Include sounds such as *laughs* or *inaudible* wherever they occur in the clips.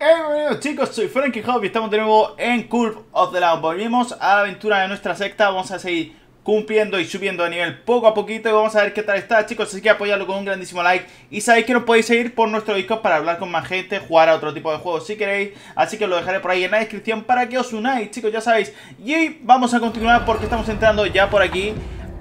Bienvenidos chicos, soy Frankie Hop y estamos de nuevo en Curve of the Law Volvimos a la aventura de nuestra secta, vamos a seguir cumpliendo y subiendo de nivel poco a poquito y vamos a ver qué tal está chicos, así que apoyadlo con un grandísimo like. Y sabéis que nos podéis seguir por nuestro Discord para hablar con más gente, jugar a otro tipo de juegos si queréis, así que os lo dejaré por ahí en la descripción para que os unáis chicos, ya sabéis, y vamos a continuar porque estamos entrando ya por aquí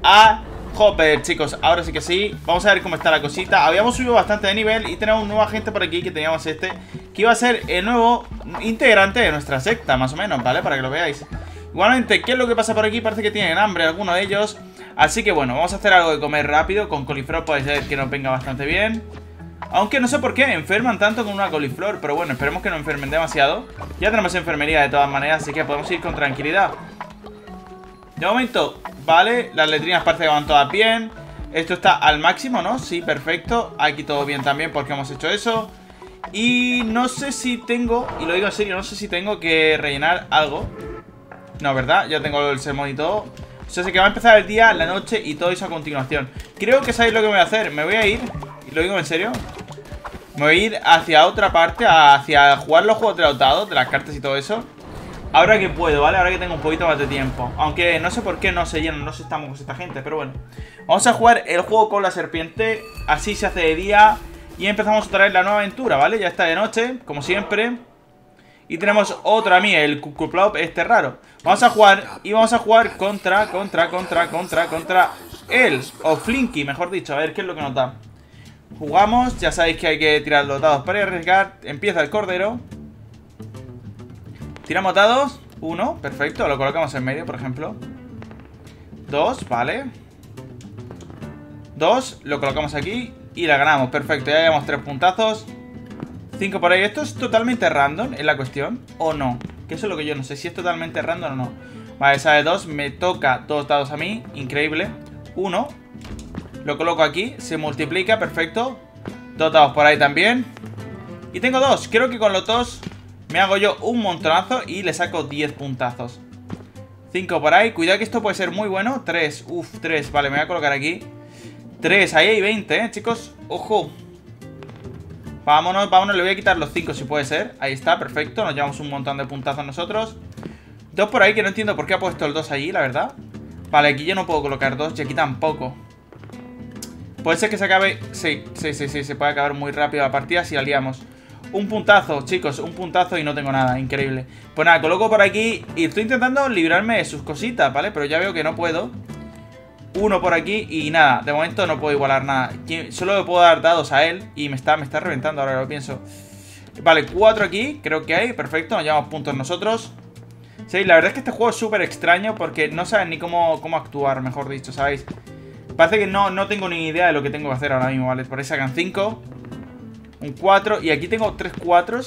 a Hopper, chicos, ahora sí que sí. Vamos a ver cómo está la cosita. Habíamos subido bastante de nivel y tenemos un nuevo agente por aquí Que teníamos este, que iba a ser el nuevo integrante de nuestra secta Más o menos, ¿vale? Para que lo veáis. Igualmente, ¿qué es lo que pasa por aquí? Parece que tienen hambre algunos de ellos. Así que bueno, vamos a hacer algo de comer rápido. Con coliflor puede ser que nos venga bastante bien. Aunque no sé por qué enferman tanto con una coliflor Pero bueno, esperemos que no enfermen demasiado. Ya tenemos enfermería de todas maneras Así que podemos ir con tranquilidad De momento, vale Las letrinas parece que van todas bien. Esto está al máximo, ¿no? Sí, perfecto. Aquí todo bien también porque hemos hecho eso. Y no sé si tengo Y lo digo en serio, no sé si tengo que rellenar algo. No, ¿verdad? Ya tengo el sermón y todo. O sea, sé que va a empezar el día, la noche y todo eso a continuación. Creo que sabéis lo que voy a hacer. Me voy a ir, y lo digo en serio. Me voy a ir hacia otra parte Hacia jugar los juegos de de las cartas y todo eso Ahora que puedo, ¿vale? Ahora que tengo un poquito más de tiempo. Aunque no sé por qué no se llenan, no sé estamos con esta gente Pero bueno. Vamos a jugar el juego con la serpiente. Así se hace de día. Y empezamos a traer la nueva aventura, ¿vale? Ya está de noche, como siempre. Y tenemos otro a mí, el Cucuplop este raro. Vamos a jugar Y vamos a jugar contra, contra, contra, contra, contra Él, o Flinky, mejor dicho. A ver qué es lo que nos da Jugamos, ya sabéis que hay que tirar los dados para arriesgar. Empieza el cordero Tiramos dados. Uno, perfecto. Lo colocamos en medio, por ejemplo. Dos, vale. Dos, lo colocamos aquí y la ganamos. Perfecto, ya llevamos tres puntazos. Cinco por ahí. ¿Esto es totalmente random en la cuestión? ¿O no? Que eso es lo que yo no sé. Si es totalmente random o no. Vale, esa de dos. Me toca dos dados a mí. Increíble. Uno. Lo coloco aquí. Se multiplica. Perfecto. Dos dados por ahí también. Y tengo dos. Creo que con los dos me hago yo un montonazo y le saco 10 puntazos. 5 por ahí, cuidado que esto puede ser muy bueno. 3, uff, 3, vale, me voy a colocar aquí. 3, ahí hay 20, eh, chicos Ojo. Vámonos, vámonos, le voy a quitar los 5 si puede ser. Ahí está, perfecto, nos llevamos un montón de puntazos nosotros. 2 por ahí, que no entiendo por qué ha puesto el 2 allí, la verdad. Vale, aquí yo no puedo colocar 2 y aquí tampoco. Puede ser que se acabe... Sí, sí, sí, sí, se puede acabar muy rápido la partida si la liamos un puntazo, chicos, un puntazo y no tengo nada, increíble Pues nada, coloco por aquí y estoy intentando librarme de sus cositas, ¿vale? Pero ya veo que no puedo Uno por aquí y nada, de momento no puedo igualar nada Solo le puedo dar dados a él y me está, me está reventando ahora lo pienso Vale, cuatro aquí, creo que hay, perfecto, nos llevamos puntos nosotros Sí, la verdad es que este juego es súper extraño porque no saben ni cómo, cómo actuar, mejor dicho, ¿sabéis? Parece que no, no tengo ni idea de lo que tengo que hacer ahora mismo, ¿vale? Por ahí sacan 5 un 4. Y aquí tengo 3 4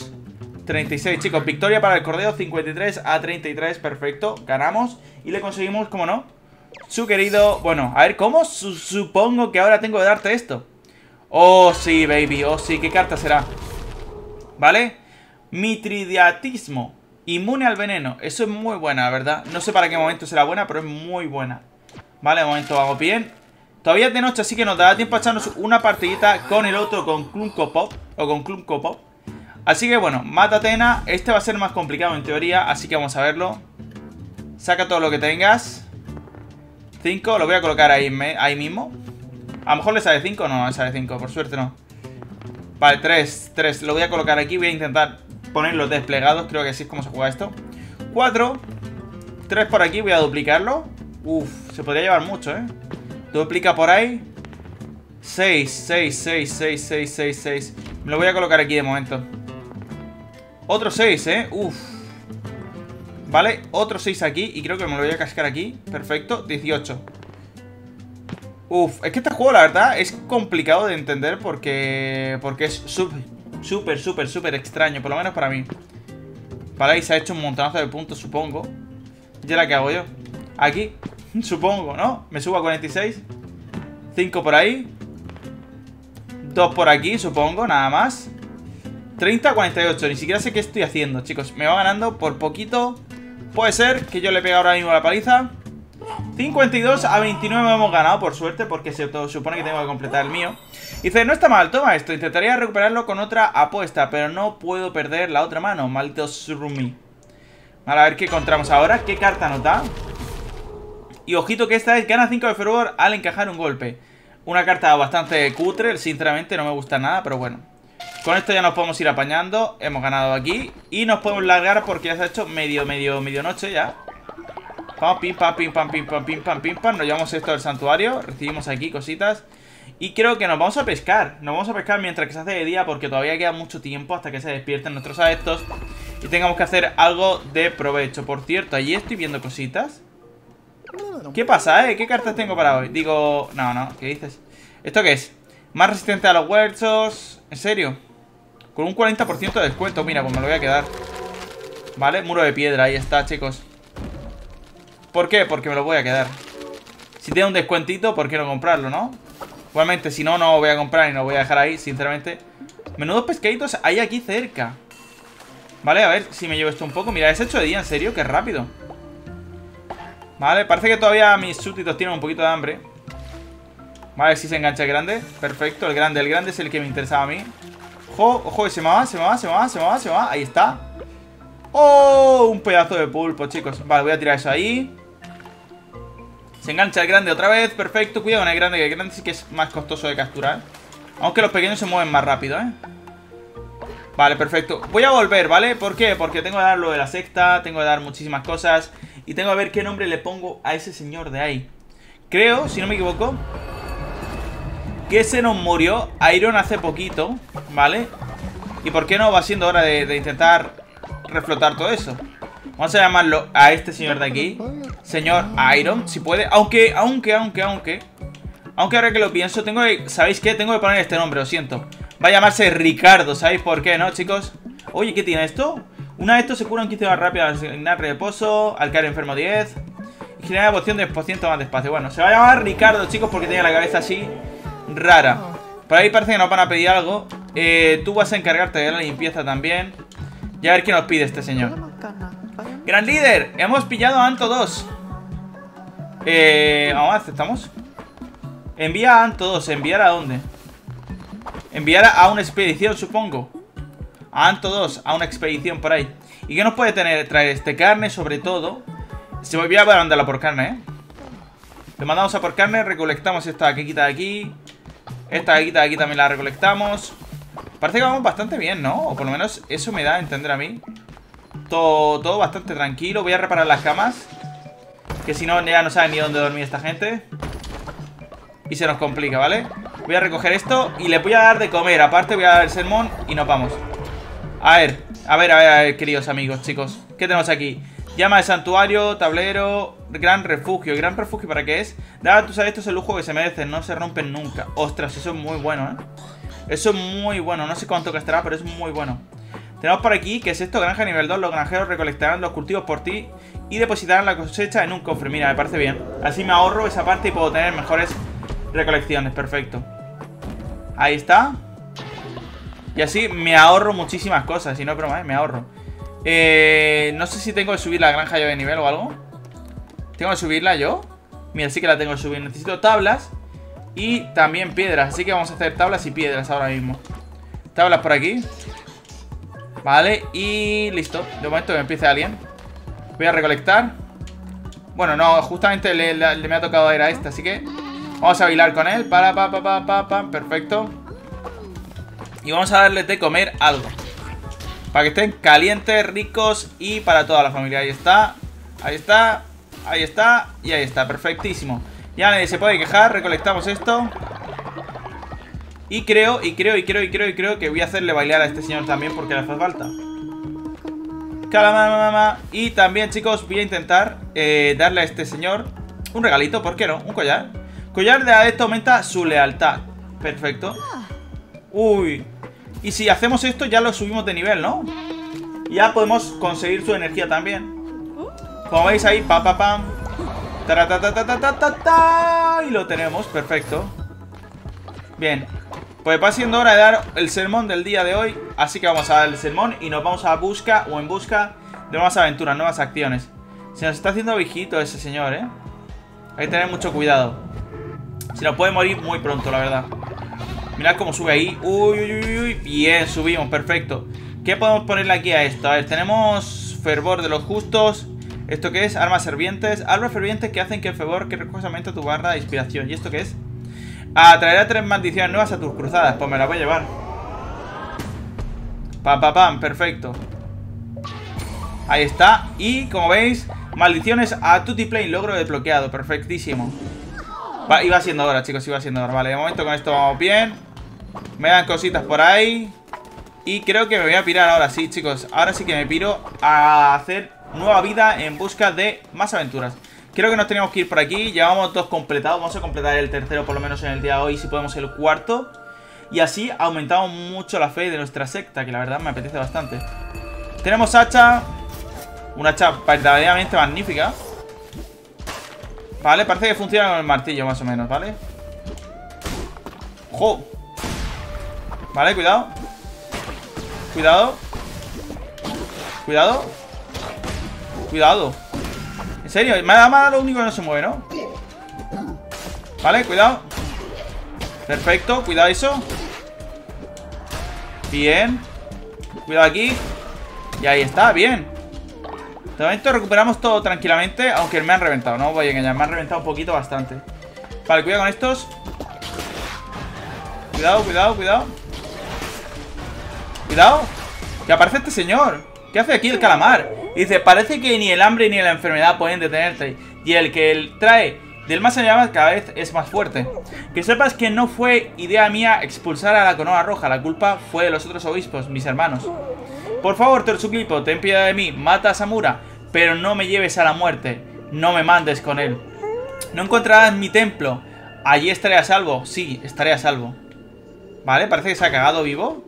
36, chicos. Victoria para el Cordero. 53 a 33. Perfecto. Ganamos. Y le conseguimos, como no, su querido... Bueno, a ver, ¿cómo? supongo que ahora tengo que darte esto. Oh, sí, baby. Oh, sí. ¿Qué carta será? ¿Vale? Mitridiatismo. Inmune al veneno. Eso es muy buena, ¿verdad? No sé para qué momento será buena, pero es muy buena. Vale, de momento hago bien. Todavía es de noche, así que nos dará tiempo a echarnos una partidita con el otro, con Klunko Pop. O con Klunko Pop. Así que bueno, mata Atena. Este va a ser más complicado en teoría, así que vamos a verlo. Saca todo lo que tengas. 5, lo voy a colocar ahí, ahí mismo. A lo mejor le sale 5, no, le sale 5, por suerte no. Vale, 3, 3, lo voy a colocar aquí. Voy a intentar ponerlos desplegados, creo que así es como se juega esto. 4, 3 por aquí, voy a duplicarlo. Uf, se podría llevar mucho, eh. Duplica por ahí. 6, 6, 6, 6, 6, 6, 6 Me lo voy a colocar aquí de momento. Otro 6, eh Uf. Vale, otro 6 aquí Y creo que me lo voy a cascar aquí. Perfecto, 18 Uf, es que este juego la verdad es complicado de entender Porque porque es súper, súper, súper, extraño Por lo menos para mí. Vale, y se ha hecho un montonazo de puntos, supongo. ¿Y ahora qué hago yo? Aquí *laughs* Supongo, ¿no? Me subo a 46 5 por ahí 2 por aquí, supongo, nada más 30 a 48, ni siquiera sé qué estoy haciendo, chicos Me va ganando por poquito Puede ser que yo le pegue ahora mismo la paliza 52 a 29 hemos ganado, por suerte, porque se supone que tengo que completar el mío. Dice, no está mal, toma esto. Intentaría recuperarlo con otra apuesta, pero no puedo perder la otra mano, maldito Surumi. Vale, a ver qué encontramos ahora. ¿Qué carta nos da? Y ojito que esta es gana 5 de fervor al encajar un golpe. Una carta bastante cutre, sinceramente no me gusta nada, pero bueno. Con esto ya nos podemos ir apañando. Hemos ganado aquí. Y nos podemos largar porque ya se ha hecho medio, medio, medio noche ya. Pam, pim, pam, pim, pam, pim, pam, pim, pam, pim, pam. Nos llevamos esto del santuario. Recibimos aquí cositas. Y creo que nos vamos a pescar. Nos vamos a pescar mientras que se hace de día porque todavía queda mucho tiempo hasta que se despierten nuestros adeptos. Y tengamos que hacer algo de provecho. Por cierto, allí estoy viendo cositas. ¿Qué pasa, eh? ¿Qué cartas tengo para hoy? Digo... No, no, ¿qué dices? ¿Esto qué es? Más resistente a los huesos ¿En serio? Con un 40% de descuento Mira, pues me lo voy a quedar ¿Vale? Muro de piedra, ahí está, chicos ¿Por qué? Porque me lo voy a quedar Si tiene un descuentito, ¿por qué no comprarlo, no? Igualmente, si no, no lo voy a comprar y no lo voy a dejar ahí, sinceramente Menudos pescaditos hay aquí cerca Vale, a ver si me llevo esto un poco Mira, es hecho de día, en serio, qué rápido Vale, parece que todavía mis súbditos tienen un poquito de hambre. Vale, si se engancha el grande. Perfecto, el grande, el grande es el que me interesaba a mí. Ojo, ojo, se me va, se me va, se me va, se me va, se me va. Ahí está. ¡Oh! Un pedazo de pulpo, chicos. Vale, voy a tirar eso ahí. Se engancha el grande otra vez, perfecto Cuidado con el grande, que el grande sí que es más costoso de capturar. Aunque los pequeños se mueven más rápido, ¿eh? Vale, perfecto. Voy a volver, ¿vale? ¿Por qué? Porque tengo que dar lo de la secta Tengo que dar muchísimas cosas y tengo que ver qué nombre le pongo a ese señor de ahí. Creo, si no me equivoco, que se nos murió Iron hace poquito, ¿vale? ¿Y por qué no va siendo hora de, intentar reflotar todo eso? Vamos a llamarlo a este señor de aquí Señor Iron, si puede Aunque, aunque, aunque, aunque Aunque ahora que lo pienso, tengo que... ¿Sabéis qué? Tengo que poner este nombre, lo siento Va a llamarse Ricardo, ¿sabéis por qué, no, chicos? Oye, ¿qué tiene esto? Una de estos se cura un 15 más rápido al asignar reposo, al caer enfermo 10. Y genera poción de por más despacio. Bueno, se va a llamar Ricardo, chicos, porque tiene la cabeza así rara. Por ahí parece que nos van a pedir algo. Eh, tú vas a encargarte de la limpieza también. Y a ver qué nos pide este señor. Gran líder, hemos pillado a Anto 2. Eh, vamos, aceptamos. Envía a Anto 2. ¿Enviar a dónde? Enviar a una expedición, supongo. A Anto 2, a una expedición por ahí. ¿Y qué nos puede tener? Traer este carne, sobre todo. Se me olvidaba mandarla por carne, ¿eh? Le mandamos a por carne, recolectamos esta quequita de aquí. Esta quequita de aquí también la recolectamos. Parece que vamos bastante bien, ¿no? O por lo menos eso me da a entender a mí. Todo, todo bastante tranquilo. Voy a reparar las camas. Que si no, ya no saben ni dónde dormir esta gente. Y se nos complica, ¿vale? Voy a recoger esto y le voy a dar de comer. Aparte voy a dar el sermón y nos vamos. A ver, a ver, a ver, a ver, queridos amigos, chicos. ¿Qué tenemos aquí? Llama de santuario, tablero, gran refugio. ¿Gran refugio para qué es? Da a tus adeptos el lujo que se merecen, no se rompen nunca. Ostras, eso es muy bueno, ¿eh? Eso es muy bueno, no sé cuánto gastará, pero es muy bueno. Tenemos por aquí, que es esto? Granja nivel 2. Los granjeros recolectarán los cultivos por ti y depositarán la cosecha en un cofre. Mira, me parece bien. Así me ahorro esa parte y puedo tener mejores recolecciones. Perfecto. Ahí está. Y así me ahorro muchísimas cosas, si no es broma, ¿eh? me ahorro. Eh, no sé si tengo que subir la granja yo de nivel o algo. ¿Tengo que subirla yo? Mira, sí que la tengo que subir. Necesito tablas y también piedras. Así que vamos a hacer tablas y piedras ahora mismo. Tablas por aquí. Vale, y listo. De momento que empiece alguien. Voy a recolectar. Bueno, no, justamente le, me ha tocado ir a esta, así que vamos a bailar con él. Para, pa, pa, pa, pa, pa. Perfecto. Y vamos a darles de comer algo. Para que estén calientes, ricos y para toda la familia. Ahí está, ahí está, ahí está y ahí está. Perfectísimo. Ya nadie se puede quejar. Recolectamos esto. Y creo, y creo, y creo, y creo, y creo que voy a hacerle bailar a este señor también porque le hace falta. Calamama. Y también, chicos, voy a intentar eh, darle a este señor un regalito, ¿por qué no? Un collar. Collar de esto aumenta su lealtad. Perfecto. Uy, y si hacemos esto ya lo subimos de nivel, ¿no? Ya podemos conseguir su energía también Como veis ahí, pa pa pam ta ta ta ta Y lo tenemos, perfecto Bien Pues va siendo hora de dar el sermón del día de hoy Así que vamos a dar el sermón Y nos vamos a busca o en busca de nuevas aventuras, nuevas acciones Se nos está haciendo viejito ese señor, ¿eh? Hay que tener mucho cuidado. Se nos puede morir muy pronto, la verdad. Mirad cómo sube ahí. Uy, uy, uy, uy. Bien, subimos, perfecto. ¿Qué podemos ponerle aquí a esto? A ver, tenemos fervor de los justos. ¿Esto qué es? Armas fervientes. Armas fervientes que hacen que el fervor que recojas aumenta tu barra de inspiración. ¿Y esto qué es? Atraerá tres maldiciones nuevas a tus cruzadas. Pues me las voy a llevar. Pam, pam, pam. Perfecto. Ahí está. Y, como veis, maldiciones a Tutti Plane. Logro desbloqueado. Perfectísimo. Iba siendo hora, chicos. Iba siendo hora. Vale, de momento con esto vamos bien. Me dan cositas por ahí. Y creo que me voy a pirar ahora sí, chicos. Ahora sí que me piro a hacer nueva vida en busca de más aventuras. Creo que nos tenemos que ir por aquí. Llevamos dos completados. Vamos a completar el tercero por lo menos en el día de hoy. Si podemos el cuarto. Y así aumentamos mucho la fe de nuestra secta. Que la verdad me apetece bastante. Tenemos hacha. Una hacha verdaderamente magnífica. Vale, parece que funciona con el martillo más o menos, ¿vale? ¡Jo! Vale, cuidado. Cuidado. Cuidado. Cuidado. En serio, me da más lo único que no se mueve, ¿no? Vale, cuidado. Perfecto, cuidado eso. Bien. Cuidado aquí. Y ahí está, bien De momento recuperamos todo tranquilamente Aunque me han reventado, no voy a engañar Me han reventado un poquito bastante. Vale, cuidado con estos. Cuidado, cuidado, cuidado. Cuidado. Que aparece este señor. ¿Qué hace aquí el calamar? Dice, parece que ni el hambre ni la enfermedad pueden detenerte. Y el que él trae del más allá cada vez es más fuerte. Que sepas que no fue idea mía expulsar a la coroa roja La culpa fue de los otros obispos, mis hermanos. Por favor, te suplico, ten piedad de mí Mata a Samura Pero no me lleves a la muerte No me mandes con él No encontrarás mi templo Allí estaré a salvo Sí, estaré a salvo Vale, parece que se ha cagado vivo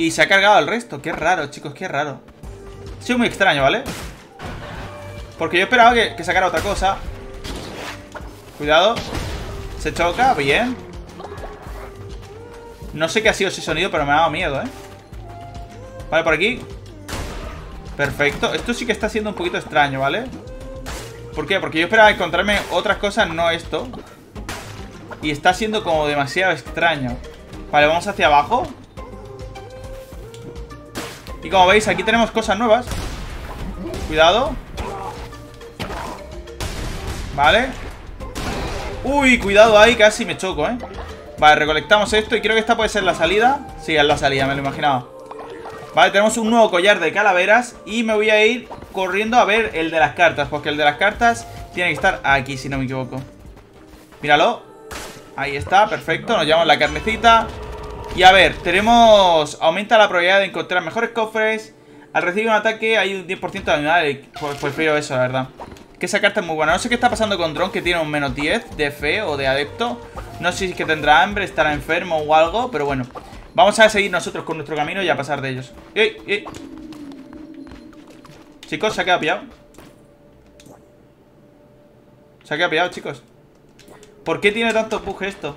y se ha cargado el resto. Qué raro, chicos, qué raro. Ha sido muy extraño, ¿vale? Porque yo esperaba que, sacara otra cosa. Cuidado. Se choca, bien. No sé qué ha sido ese sonido, pero me ha dado miedo, ¿eh? Vale, por aquí. Perfecto. Esto sí que está siendo un poquito extraño, ¿vale? ¿Por qué? Porque yo esperaba encontrarme otras cosas, no esto. Y está siendo como demasiado extraño. Vale, vamos hacia abajo. Y como veis, aquí tenemos cosas nuevas Cuidado Vale Uy, cuidado ahí, casi me choco, ¿eh? Vale, recolectamos esto y creo que esta puede ser la salida Sí, es la salida, me lo imaginaba Vale, tenemos un nuevo collar de calaveras Y me voy a ir corriendo a ver el de las cartas Porque el de las cartas tiene que estar aquí, si no me equivoco Míralo Ahí está, perfecto, nos llevamos la carnecita y a ver, tenemos... Aumenta la probabilidad de encontrar mejores cofres. Al recibir un ataque hay un 10% de unidades. Pues, frío eso, la verdad. Que esa carta es muy buena. No sé qué está pasando con Drone, que tiene un menos 10 de fe o de adepto. No sé si es que tendrá hambre, estará enfermo o algo, pero bueno. Vamos a seguir nosotros con nuestro camino y a pasar de ellos. ¡Ey, ey! Chicos, se ha quedado pillado. Se ha quedado pillado, chicos. ¿Por qué tiene tanto bug esto?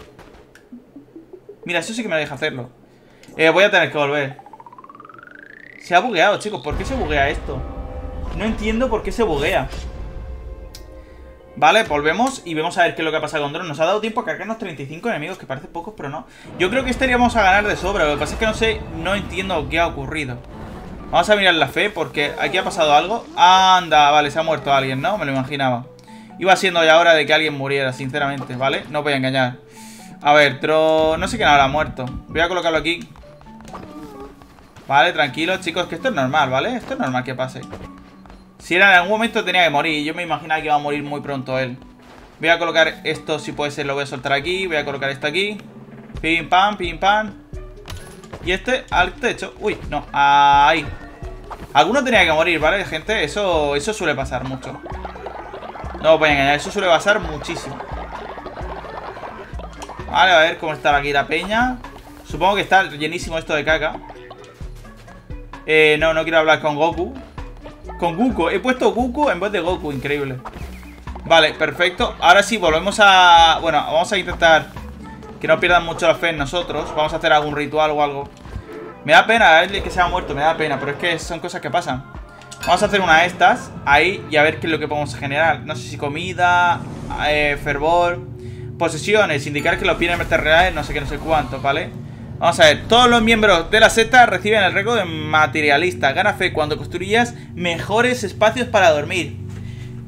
Mira, eso sí que me deja hacerlo eh, Voy a tener que volver Se ha bugueado, chicos ¿Por qué se buguea esto? No entiendo por qué se buguea Vale, volvemos y vemos a ver qué es lo que ha pasado con Drone Nos ha dado tiempo a cargarnos 35 enemigos Que parece pocos, pero no Yo creo que estaríamos a ganar de sobra Lo que pasa es que no sé, no entiendo qué ha ocurrido Vamos a mirar la fe porque aquí ha pasado algo Anda, vale, se ha muerto alguien, ¿no? Me lo imaginaba Iba siendo ya hora de que alguien muriera, sinceramente, ¿vale? No voy a engañar a ver, no sé quién habrá muerto. Voy a colocarlo aquí. Vale, tranquilo, chicos, que esto es normal, ¿vale? Esto es normal que pase. Si era en algún momento tenía que morir. Yo me imaginaba que iba a morir muy pronto él. Voy a colocar esto, si puede ser, lo voy a soltar aquí. Voy a colocar esto aquí. Pim, pam, pim, pam. Y este al techo. Uy, no, ahí. Alguno tenía que morir, ¿vale, gente? Eso, eso suele pasar mucho. No voy a engañar, eso suele pasar muchísimo. Vale, a ver cómo está aquí la peña Supongo que está llenísimo esto de caca Eh, no, no quiero hablar con Goku Con Goku, he puesto Goku en vez de Goku, increíble. Vale, perfecto. Ahora sí, volvemos a... Bueno, vamos a intentar Que no pierdan mucho la fe en nosotros. Vamos a hacer algún ritual o algo. Me da pena que se haya muerto, me da pena Pero es que son cosas que pasan. Vamos a hacer una de estas ahí y a ver qué es lo que podemos generar. No sé si comida, eh, fervor, posesiones, indicar que los bienes reales, no sé qué, no sé cuánto, ¿vale? Vamos a ver, todos los miembros de la secta reciben el récord de materialista. Gana fe cuando construyas mejores espacios para dormir.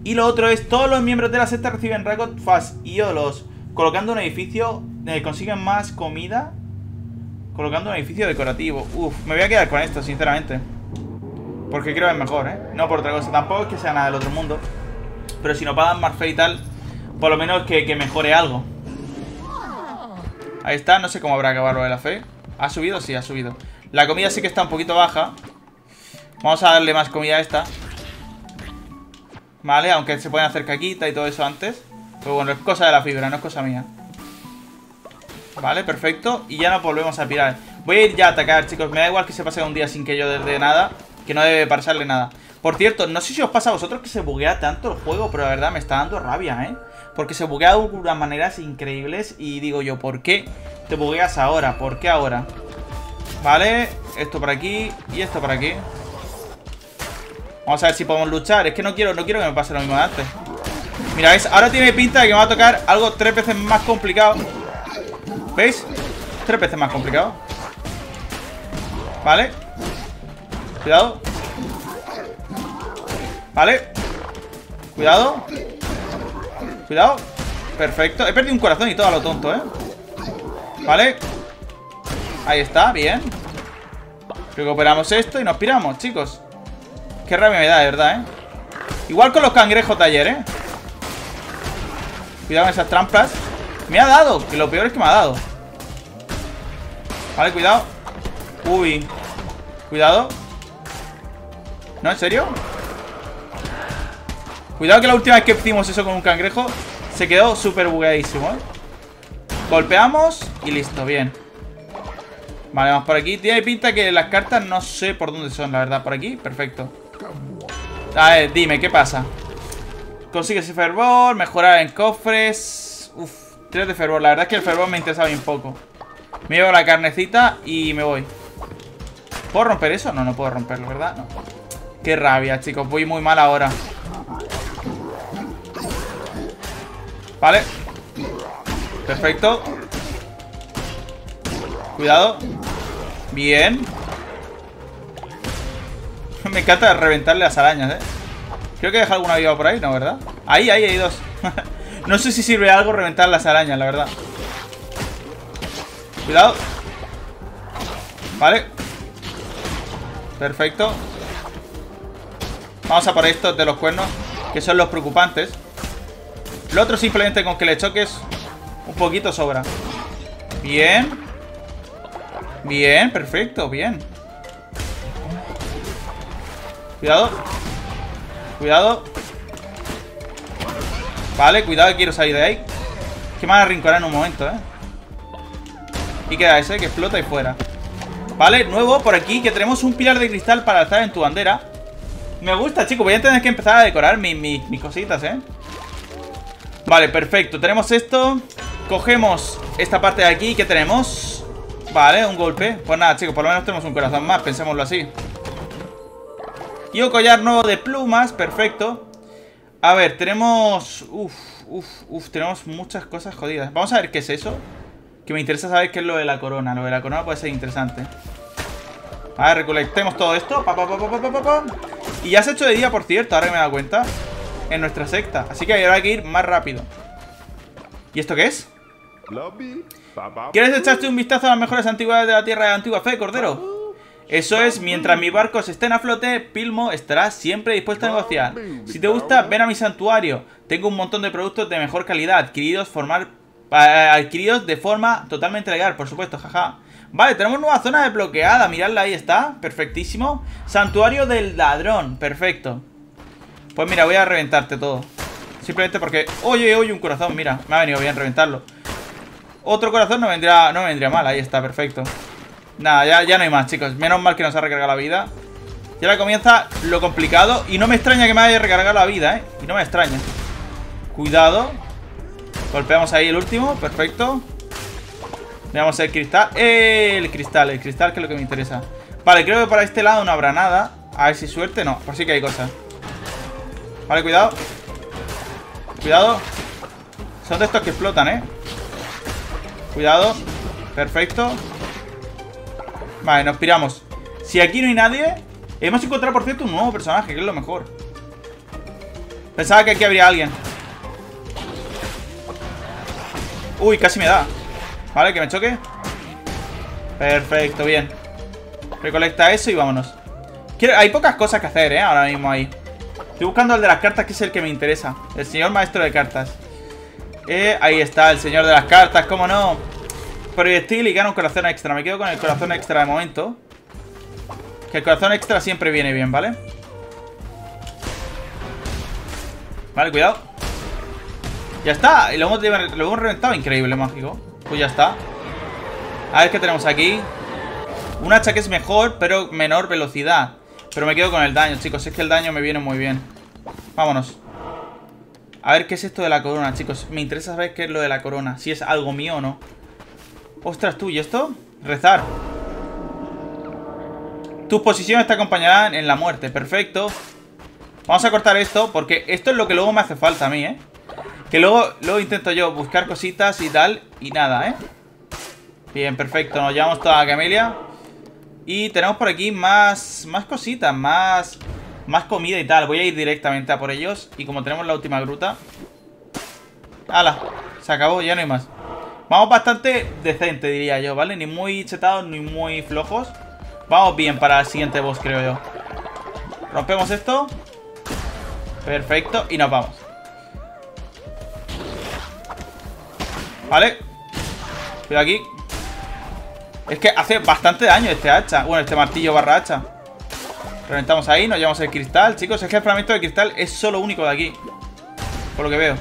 Y lo otro es, todos los miembros de la secta reciben récord fast y los colocando un edificio, eh, consiguen más comida. Colocando un edificio decorativo. Uf, me voy a quedar con esto, sinceramente. Porque creo que es mejor, ¿eh? No por otra cosa. Tampoco es que sea nada del otro mundo. Pero si no pagan más fe y tal, por lo menos que mejore algo. Ahí está, no sé cómo habrá acabado de la fe. ¿Ha subido? Sí, ha subido. La comida sí que está un poquito baja. Vamos a darle más comida a esta. Vale, aunque se pueden hacer caquita y todo eso antes. Pero bueno, es cosa de la fibra, no es cosa mía. Vale, perfecto. Y ya nos volvemos a pirar. Voy a ir ya a atacar, chicos. Me da igual que se pase un día sin que yo desde nada Que no debe pasarle nada Por cierto, no sé si os pasa a vosotros que se buguea tanto el juego Pero la verdad me está dando rabia, ¿eh? Porque se buguea de unas maneras increíbles Y digo yo, ¿por qué te bugueas ahora? ¿Por qué ahora? Vale, esto por aquí Y esto por aquí Vamos a ver si podemos luchar Es que no quiero, no quiero que me pase lo mismo de antes Mira, ¿ves? Ahora tiene pinta de que me va a tocar algo tres veces más complicado ¿Veis? Tres veces más complicado Vale Cuidado. Vale. Cuidado. Cuidado. Perfecto. He perdido un corazón y todo a lo tonto, ¿eh? Vale. Ahí está, bien. Recuperamos esto y nos piramos, chicos. Qué rabia me da, de verdad, ¿eh? Igual con los cangrejos de ayer, ¿eh? Cuidado con esas trampas. Me ha dado, que lo peor es que me ha dado. Vale, cuidado. Uy. Cuidado ¿No? ¿En serio? Cuidado que la última vez que hicimos eso con un cangrejo Se quedó súper bugueadísimo, ¿eh? Golpeamos y listo, bien Vale, vamos por aquí Tiene pinta que las cartas no sé por dónde son, la verdad Por aquí, perfecto A ver, dime, ¿qué pasa? Consigue ese fervor, mejorar en cofres Uf, 3 de fervor La verdad es que el fervor me interesa bien poco Me llevo la carnecita y me voy ¿Puedo romper eso? No, no puedo romperlo, ¿verdad? No Qué rabia, chicos, voy muy mal ahora. Vale. Perfecto. Cuidado. Bien. *laughs* Me encanta reventarle las arañas, eh Creo que deja alguna viva por ahí, ¿no? ¿Verdad? Ahí, ahí hay dos. *laughs* No sé si sirve algo reventar las arañas, la verdad. Cuidado. Vale. Perfecto Vamos a por estos de los cuernos Que son los preocupantes lo otro simplemente con que le choques un poquito sobra. Bien. Bien, perfecto, bien. Cuidado. Cuidado. Vale, cuidado que quiero salir de ahí. Que me van a arrinconar en un momento, ¿eh? Y queda ese que explota y fuera. Vale, nuevo por aquí que tenemos un pilar de cristal para alzar en tu bandera. Me gusta, chicos. Voy a tener que empezar a decorar mis cositas, ¿eh? Vale, perfecto. Tenemos esto. Cogemos esta parte de aquí. ¿Qué tenemos? Vale, un golpe. Pues nada, chicos, por lo menos tenemos un corazón más. Pensémoslo así. Y un collar nuevo de plumas. Perfecto. A ver, tenemos... Uf, uf, uf. Tenemos muchas cosas jodidas. Vamos a ver qué es eso. Que me interesa saber qué es lo de la corona. Lo de la corona puede ser interesante. A ver, recolectemos todo esto. Pa, pa, pa, y ya se ha hecho de día, por cierto. Ahora que me he dado cuenta en nuestra secta. Así que ahora hay que ir más rápido. ¿Y esto qué es? ¿Quieres echarte un vistazo a las mejores antigüedades de la tierra de antigua fe, Cordero? Eso es, mientras mis barcos estén a flote, Pilmo estará siempre dispuesto a negociar. Si te gusta, ven a mi santuario. Tengo un montón de productos de mejor calidad, adquiridos, formar, eh, adquiridos de forma totalmente legal, por supuesto, jaja. Vale, tenemos nueva zona desbloqueada, miradla, ahí está, perfectísimo. Santuario del ladrón, perfecto. Pues mira, voy a reventarte todo. Simplemente porque... Oye, oye, un corazón, mira Me ha venido bien reventarlo. Otro corazón no vendría, no vendría mal, ahí está, perfecto. Nada, ya, ya no hay más, chicos. Menos mal que nos ha recargado la vida. Y ahora comienza lo complicado. Y no me extraña que me haya recargado la vida, ¿eh? Y no me extraña. Cuidado. Golpeamos ahí el último, perfecto Veamos el cristal El cristal, el cristal que es lo que me interesa Vale, creo que para este lado no habrá nada A ver si suerte. No, por sí que hay cosas. Vale, cuidado. Cuidado. Son de estos que explotan, ¿eh? Cuidado. Perfecto. Vale, nos piramos. Si aquí no hay nadie... Hemos encontrado, por cierto, un nuevo personaje, que es lo mejor. Pensaba que aquí habría alguien. Uy, casi me da. Vale, que me choque. Perfecto, bien. Recolecta eso y vámonos. hay pocas cosas que hacer, ¿eh? Ahora mismo ahí. Estoy buscando el de las cartas, que es el que me interesa. El señor maestro de cartas. Eh, ahí está, el señor de las cartas, ¿cómo no? Proyectil y gana un corazón extra. Me quedo con el corazón extra de momento. Que el corazón extra siempre viene bien, ¿vale? Vale, cuidado. Ya está. Y lo hemos, lo hemos reventado. Increíble, mágico. Pues ya está. A ver qué tenemos aquí. Un hacha que es mejor, pero menor velocidad. Pero me quedo con el daño, chicos. Es que el daño me viene muy bien. Vámonos. A ver qué es esto de la corona, chicos. Me interesa saber qué es lo de la corona. Si es algo mío o no. Ostras, tú, ¿y esto? Rezar. Tu posición está acompañada en la muerte. Perfecto. Vamos a cortar esto, porque esto es lo que luego me hace falta a mí, ¿eh? Que luego, luego intento yo buscar cositas y tal, y nada, ¿eh? Bien, perfecto. Nos llevamos toda la camelia. Y tenemos por aquí más, más cositas, más, más comida y tal. Voy a ir directamente a por ellos. Y como tenemos la última gruta... ¡Hala! Se acabó, ya no hay más. Vamos bastante decente, diría yo, ¿vale? Ni muy chetados, ni muy flojos. Vamos bien para el siguiente boss, creo yo. Rompemos esto. Perfecto. Y nos vamos. Vale. Cuidado aquí. Es que hace bastante daño este hacha. Bueno, este martillo barra hacha. Reventamos ahí, nos llevamos el cristal. Chicos, es que el fragmento de cristal es solo único de aquí. Por lo que veo.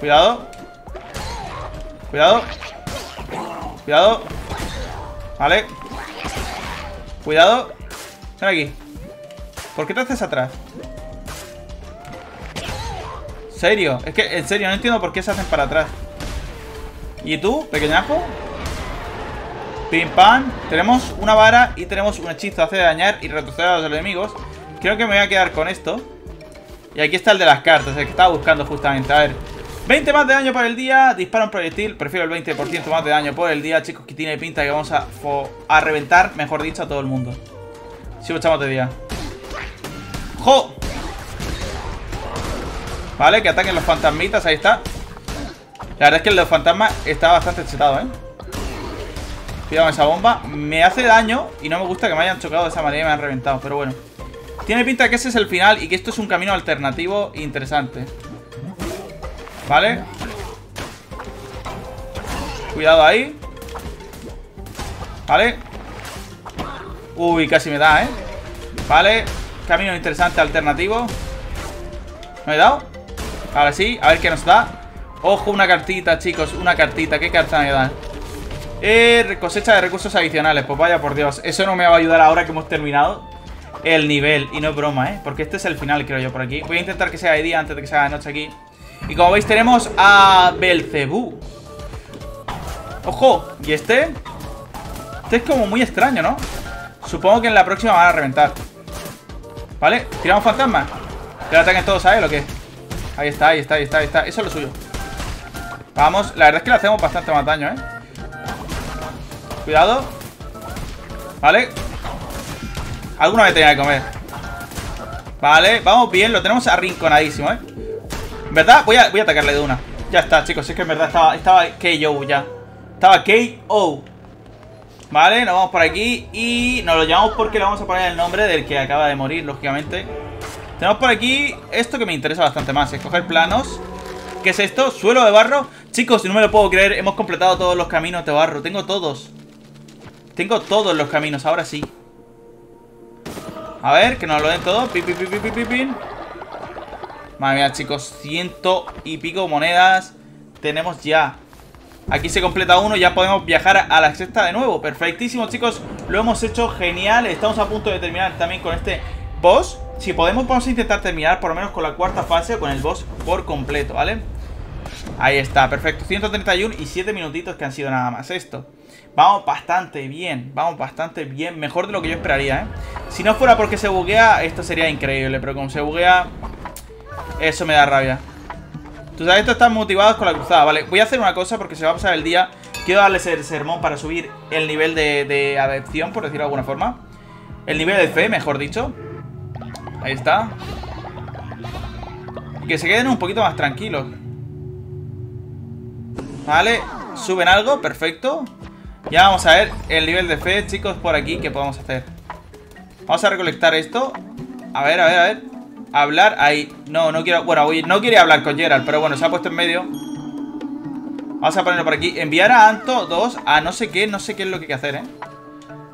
Cuidado. Cuidado. Cuidado. Vale. Cuidado. Ven aquí. ¿Por qué te haces atrás? ¿Serio? Es que, en serio, no entiendo por qué se hacen para atrás. ¿Y tú, pequeñajo? Pim pam. Tenemos una vara y tenemos un hechizo. Hace dañar y retroceder a los enemigos. Creo que me voy a quedar con esto. Y aquí está el de las cartas, el que estaba buscando justamente. A ver. 20 más de daño por el día. Dispara un proyectil. Prefiero el 20% más de daño por el día, chicos. Que tiene pinta que vamos a, a reventar, mejor dicho, a todo el mundo. Si echamos de día. Vale, que ataquen los fantasmitas. Ahí está. La verdad es que el de los fantasmas está bastante chetado, ¿eh? Cuidado con esa bomba. Me hace daño y no me gusta que me hayan chocado de esa manera y me han reventado. Pero bueno. Tiene pinta de que ese es el final y que esto es un camino alternativo interesante. Vale. Cuidado ahí. Vale. Uy, casi me da, ¿eh? Vale. Camino interesante alternativo. ¿Me he dado? Ahora sí, a ver qué nos da. Ojo, una cartita, chicos. Una cartita. ¿Qué carta me da? Eh, cosecha de recursos adicionales. Pues vaya por Dios. Eso no me va a ayudar ahora que hemos terminado el nivel. Y no es broma, ¿eh? Porque este es el final, creo yo, por aquí. Voy a intentar que sea de día antes de que sea de noche aquí. Y como veis tenemos a Belcebú. ¡Ojo! ¿Y este? Este es como muy extraño, ¿no? Supongo que en la próxima van a reventar. ¿Vale? ¿Tiramos fantasma? ¿Que lo ataquen todos a él o qué? Ahí está, ahí está, ahí está, ahí está. Eso es lo suyo. Vamos, la verdad es que le hacemos bastante más daño, ¿eh? Cuidado. Vale. Alguna vez tenía que comer. Vale, vamos bien, lo tenemos arrinconadísimo, ¿eh? En verdad, voy a, voy a atacarle de una. Ya está, chicos, es que en verdad estaba, estaba KO ya. Estaba KO Vale, nos vamos por aquí Y nos lo llamamos porque le vamos a poner el nombre del que acaba de morir, lógicamente Tenemos por aquí esto que me interesa bastante más Escoger planos. ¿Qué es esto? ¿Suelo de barro? Chicos, no me lo puedo creer Hemos completado todos los caminos de barro. Tengo todos. Tengo todos los caminos, ahora sí. A ver, que nos lo den todo. Pi, pi, pi, Madre mía, chicos Ciento y pico monedas Tenemos ya. Aquí se completa uno, ya podemos viajar a la sexta de nuevo. Perfectísimo, chicos. Lo hemos hecho genial. Estamos a punto de terminar también con este boss Si podemos, vamos a intentar terminar por lo menos con la cuarta fase O con el boss por completo, ¿vale? Ahí está, perfecto 131 y 7 minutitos que han sido nada más esto Vamos bastante bien, vamos bastante bien, mejor de lo que yo esperaría, ¿eh? Si no fuera porque se buguea, esto sería increíble. Pero como se buguea, eso me da rabia. Tú sabes, están motivados con la cruzada. Vale, voy a hacer una cosa porque se va a pasar el día. Quiero darles el sermón para subir el nivel de, de por decirlo de alguna forma. El nivel de fe, mejor dicho. Ahí está. Y que se queden un poquito más tranquilos. Vale, suben algo, perfecto. Ya vamos a ver el nivel de fe, chicos, por aquí, que podemos hacer. Vamos a recolectar esto. A ver, a ver, a ver. Hablar ahí. No, no quiero... Bueno, no quería hablar con Gerald, pero bueno, se ha puesto en medio. Vamos a ponerlo por aquí. Enviar a Anto 2 a no sé qué, no sé qué es lo que hay que hacer, ¿eh?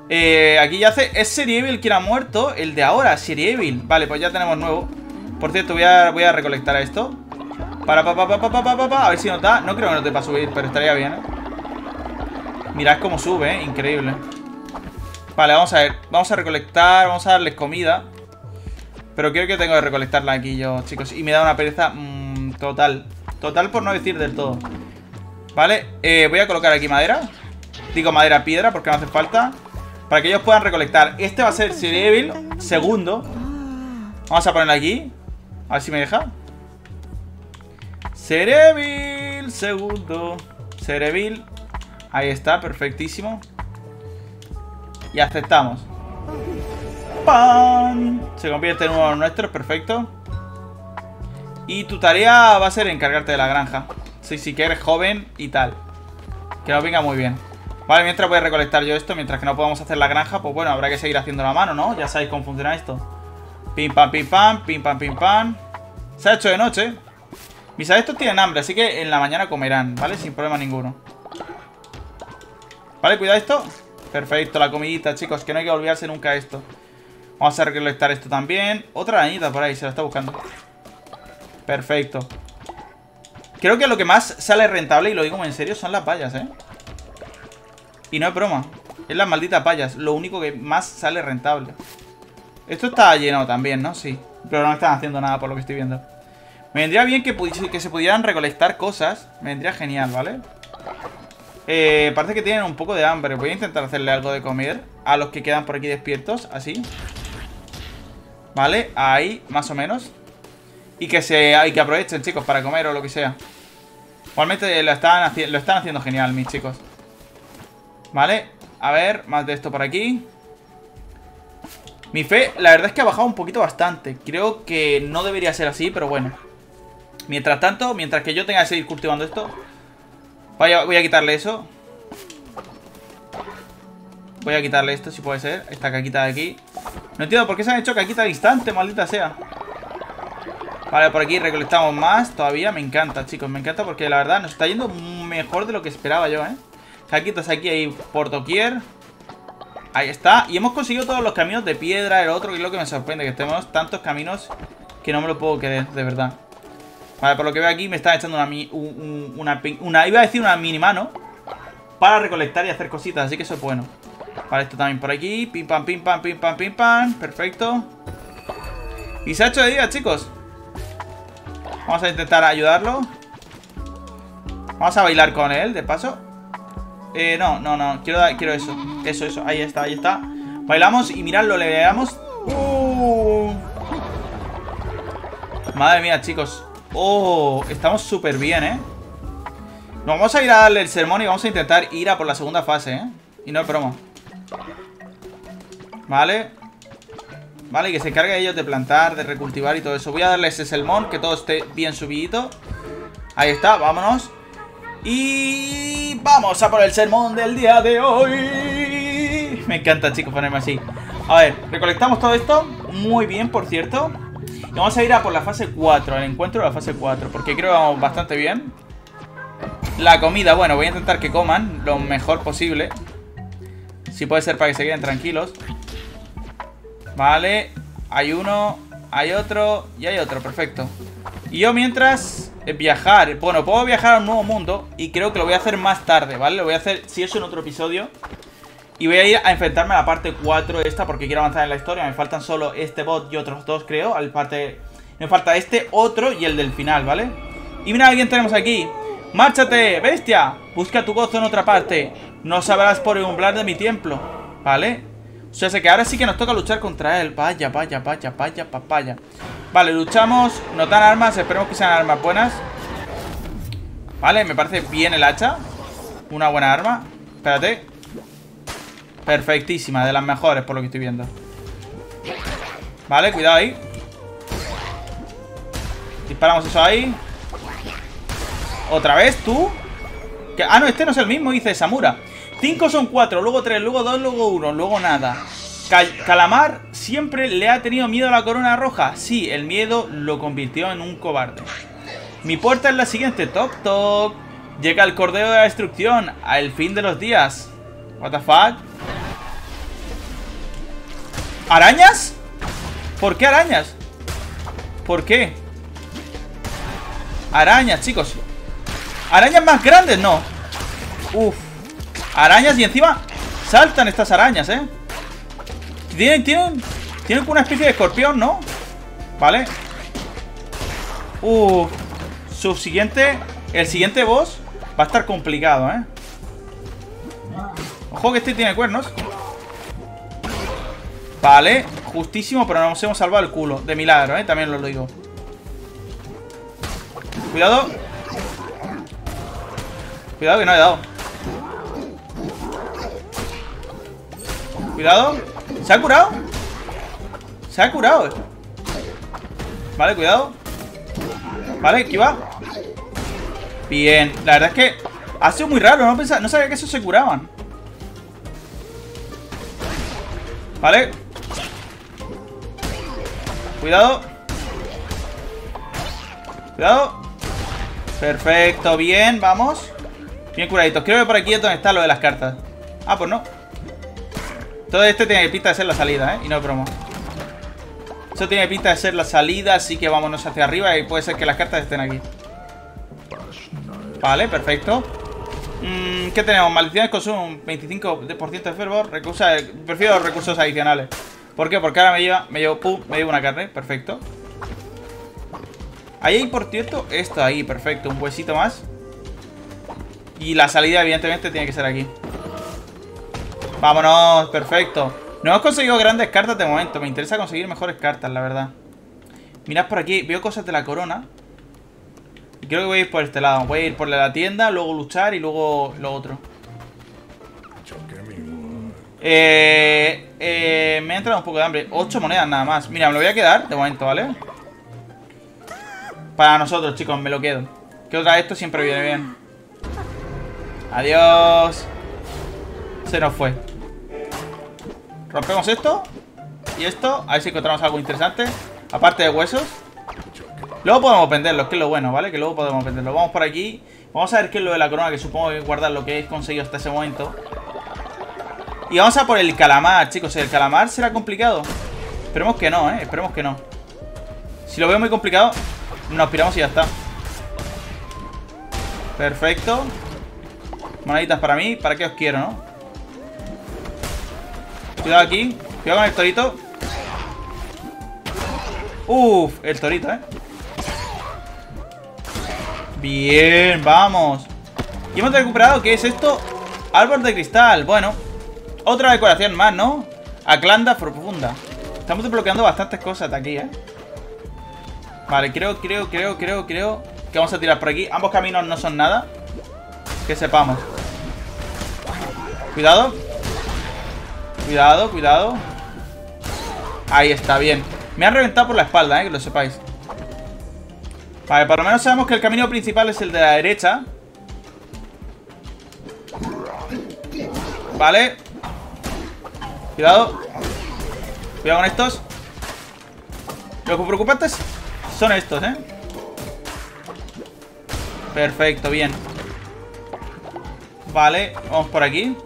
Eh, aquí ya hace... Es Evil quien ha muerto. El de ahora, Evil Vale, pues ya tenemos nuevo. Por cierto, voy a, voy a recolectar esto. Para, pa, pa, pa, pa, pa, A ver si nos da. No creo que no te para subir, pero estaría bien, ¿eh? Mirad cómo sube, ¿eh? Increíble. Vale, vamos a ver. Vamos a recolectar, vamos a darles comida. Pero creo que tengo que recolectarla aquí yo, chicos. Y me da una pereza mmm, total. Total por no decir del todo. Vale, eh, voy a colocar aquí madera. Digo madera piedra porque no hace falta. Para que ellos puedan recolectar. Este va a ser Evil segundo. Vamos a ponerlo aquí. A ver si me deja. Cerebil segundo. Cerebil. Ahí está, perfectísimo. Y aceptamos. ¡Pam! Se convierte en uno nuestros, perfecto. Y tu tarea va a ser encargarte de la granja. Sí, sí, que eres joven y tal. Que nos venga muy bien. Vale, mientras voy a recolectar yo esto, mientras que no podamos hacer la granja, pues bueno, habrá que seguir haciendo la mano, ¿no? Ya sabéis cómo funciona esto. Pim pam, pim pam, pim pam, pim pam. Se ha hecho de noche. Mis adeptos tienen hambre, así que en la mañana comerán, ¿vale? Sin problema ninguno. Vale, cuidado esto. Perfecto, la comidita, chicos, que no hay que olvidarse nunca esto. Vamos a recolectar esto también. Otra arañita por ahí, se la está buscando. Perfecto. Creo que lo que más sale rentable, y lo digo en serio, son las vallas, ¿eh? Y no es broma. Es las malditas payas. Lo único que más sale rentable. Esto está lleno también, ¿no? Sí. Pero no están haciendo nada por lo que estoy viendo. Me vendría bien que, se pudieran recolectar cosas. Me vendría genial, ¿vale? Eh, parece que tienen un poco de hambre. Voy a intentar hacerle algo de comer a los que quedan por aquí despiertos. Así. Vale, ahí, más o menos. Y que se y que aprovechen, chicos, para comer o lo que sea. Igualmente están, lo están haciendo genial, mis chicos. Vale, a ver, más de esto por aquí. Mi fe, la verdad es que ha bajado un poquito bastante. Creo que no debería ser así, pero bueno. Mientras tanto, mientras que yo tenga que seguir cultivando esto Vaya, voy a quitarle eso. Voy a quitarle esto si puede ser Esta caquita de aquí. No entiendo por qué se han hecho caquita al instante, maldita sea. Vale, por aquí recolectamos más Todavía. Me encanta, chicos, me encanta Porque la verdad nos está yendo mejor de lo que esperaba yo, ¿eh? Jaquitos aquí ahí por doquier. Ahí está. Y hemos conseguido todos los caminos de piedra. El otro que es lo que me sorprende. Que tenemos tantos caminos que no me lo puedo creer, de verdad. Vale, por lo que veo aquí me están echando una, una, una, Iba a decir una mini mano. Para recolectar y hacer cositas. Así que eso es bueno. Vale, esto también por aquí. Pim, pam, pim, pam, pim, pam, pim, pam. Perfecto. Y se ha hecho de día, chicos. Vamos a intentar ayudarlo. Vamos a bailar con él, de paso. Eh, no, no, no. Quiero, quiero eso. Eso, eso. Ahí está, ahí está. Bailamos y miradlo, le damos. Uh. Madre mía, chicos. Oh, estamos súper bien, ¿eh? Nos vamos a ir a darle el sermón y vamos a intentar ir a por la segunda fase, ¿eh? Y no es promo. Vale. Vale, que se encargue ellos de plantar, de recultivar y todo eso. Voy a darle ese sermón, que todo esté bien subidito. Ahí está, vámonos. Y vamos a por el sermón del día de hoy. Me encanta, chicos, ponerme así. A ver, recolectamos todo esto. Muy bien, por cierto. Y vamos a ir a por la fase 4, al encuentro de la fase 4. Porque creo que vamos bastante bien. La comida, bueno, voy a intentar que coman lo mejor posible. Si puede ser para que se queden tranquilos. Vale, hay uno, hay otro y hay otro, perfecto. Y yo mientras eh, viajar, bueno, puedo viajar a un nuevo mundo y creo que lo voy a hacer más tarde, ¿vale? Lo voy a hacer, si eso, en otro episodio. Y voy a ir a enfrentarme a la parte 4 esta porque quiero avanzar en la historia. Me faltan solo este bot y otros dos, creo. Al parte... Me falta este, otro y el del final, ¿vale? Y mira, alguien tenemos aquí. ¡Márchate, bestia! Busca tu gozo en otra parte. No sabrás por el umbral de mi templo, ¿vale? O sea, sé que ahora sí que nos toca luchar contra él. Vaya, vaya, vaya, vaya, papaya. Vale, luchamos. Nos dan armas. Esperemos que sean armas buenas. Vale, me parece bien el hacha. Una buena arma. Espérate. Perfectísima, de las mejores por lo que estoy viendo. Vale, cuidado ahí. Disparamos eso ahí. Otra vez, tú. Ah, no, este no es el mismo, dice Samura. Cinco son cuatro, luego tres, luego dos, luego uno, luego nada. Calamar siempre le ha tenido miedo a la corona roja. Sí, el miedo lo convirtió en un cobarde. Mi puerta es la siguiente. Toc, toc. Llega el cordero de la destrucción. Al fin de los días. What the fuck? ¿Arañas? ¿Por qué arañas? ¿Por qué? Arañas, chicos ¿Arañas más grandes? No Uf Arañas y encima saltan estas arañas, ¿eh? Tienen, tienen Tienen una especie de escorpión, ¿no? Vale Uf Su siguiente El siguiente boss Va a estar complicado, ¿eh? Ojo que este tiene cuernos Vale Justísimo, pero nos hemos salvado el culo De milagro, ¿eh? También lo digo Cuidado Cuidado que no he dado Cuidado. ¿Se ha curado? Se ha curado Vale, cuidado. Vale, va. Bien, la verdad es que Ha sido muy raro, no, pensaba, no sabía que esos se curaban. Vale. Cuidado. Cuidado. Perfecto, bien, vamos. Bien curaditos, creo que por aquí es donde está lo de las cartas. Ah, pues no Todo este tiene pinta de ser la salida, ¿eh? Y no es broma. Eso tiene pinta de ser la salida Así que vámonos hacia arriba Y puede ser que las cartas estén aquí. Vale, perfecto. Mm, ¿Qué tenemos? Maldiciones consumo un 25% de fervor Prefiero recursos adicionales. ¿Por qué? Porque ahora me lleva, me llevo, me llevo una carne, perfecto. Ahí hay, por cierto, esto ahí, perfecto, un huesito más. Y la salida, evidentemente, tiene que ser aquí Vámonos, perfecto. No hemos conseguido grandes cartas de momento. Me interesa conseguir mejores cartas, la verdad. Mirad por aquí, veo cosas de la corona. Creo que voy a ir por este lado. Voy a ir por la tienda, luego luchar y luego lo otro. Eh, eh, me ha entrado un poco de hambre. 8 monedas nada más. Mira, me lo voy a quedar de momento, ¿vale? Para nosotros, chicos, me lo quedo. Que otra esto siempre viene bien. Adiós Se nos fue Rompemos esto Y esto, a ver si encontramos algo interesante Aparte de huesos Luego podemos venderlo, que es lo bueno, ¿vale? Que luego podemos venderlo Vamos por aquí Vamos a ver qué es lo de la corona Que supongo que guardar lo que he conseguido hasta ese momento y vamos a por el calamar, chicos. ¿El calamar será complicado? Esperemos que no, ¿eh? Esperemos que no. Si lo veo muy complicado, nos piramos y ya está. Perfecto. Moneditas para mí. ¿Para qué os quiero, no? Cuidado aquí. Cuidado con el torito. Uf, el torito, ¿eh? Bien, vamos. Y hemos recuperado, ¿qué es esto? Árbol de cristal. Bueno, otra decoración más, ¿no? Aclanda profunda. Estamos desbloqueando bastantes cosas aquí, ¿eh? Vale, creo, creo, creo, creo, creo que vamos a tirar por aquí. Ambos caminos no son nada. Que sepamos. Cuidado. Cuidado, cuidado. Ahí está, bien. Me han reventado por la espalda, ¿eh? Que lo sepáis. Vale, por lo menos sabemos que el camino principal es el de la derecha. Vale. Cuidado Cuidado con estos Los preocupantes son estos, ¿eh? Perfecto, bien Vale, vamos por aquí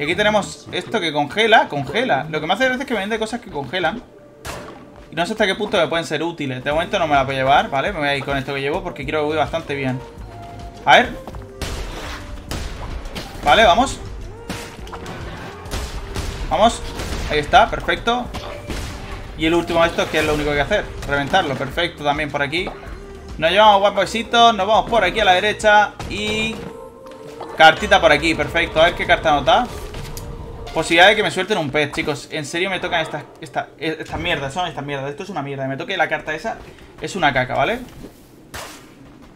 Y aquí tenemos esto que congela Congela Lo que me hace gracia es que me vende cosas que congelan Y no sé hasta qué punto me pueden ser útiles De momento no me la a llevar, ¿vale? Me voy a ir con esto que llevo porque quiero que voy bastante bien A ver Vale, vamos Vamos. Ahí está, perfecto. Y el último de estos, que es lo único que hay que hacer. Reventarlo, perfecto, también por aquí. Nos llevamos guapositos, nos vamos por aquí a la derecha y... Cartita por aquí, perfecto. A ver qué carta nos. Posibilidad de que me suelten un pez, chicos. En serio me tocan estas esta, esta mierdas. Son estas mierdas. Esto es una mierda. Me toque la carta esa. Es una caca, ¿vale?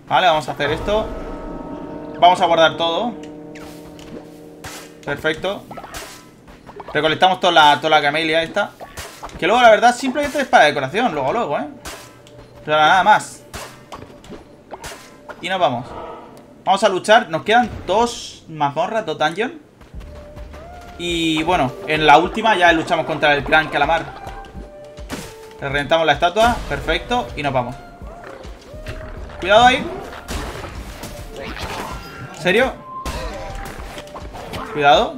Vale, vamos a hacer esto. Vamos a guardar todo. Perfecto. Recolectamos toda la, toda la camelia esta. Que luego, la verdad, simplemente es para decoración. Luego, luego, ¿eh? Pero nada más. Y nos vamos. Vamos a luchar. Nos quedan dos mazmorras, dos dungeons. Y bueno, en la última ya luchamos contra el gran calamar. Le reventamos la estatua. Perfecto. Y nos vamos. Cuidado ahí. ¿Serio? Cuidado.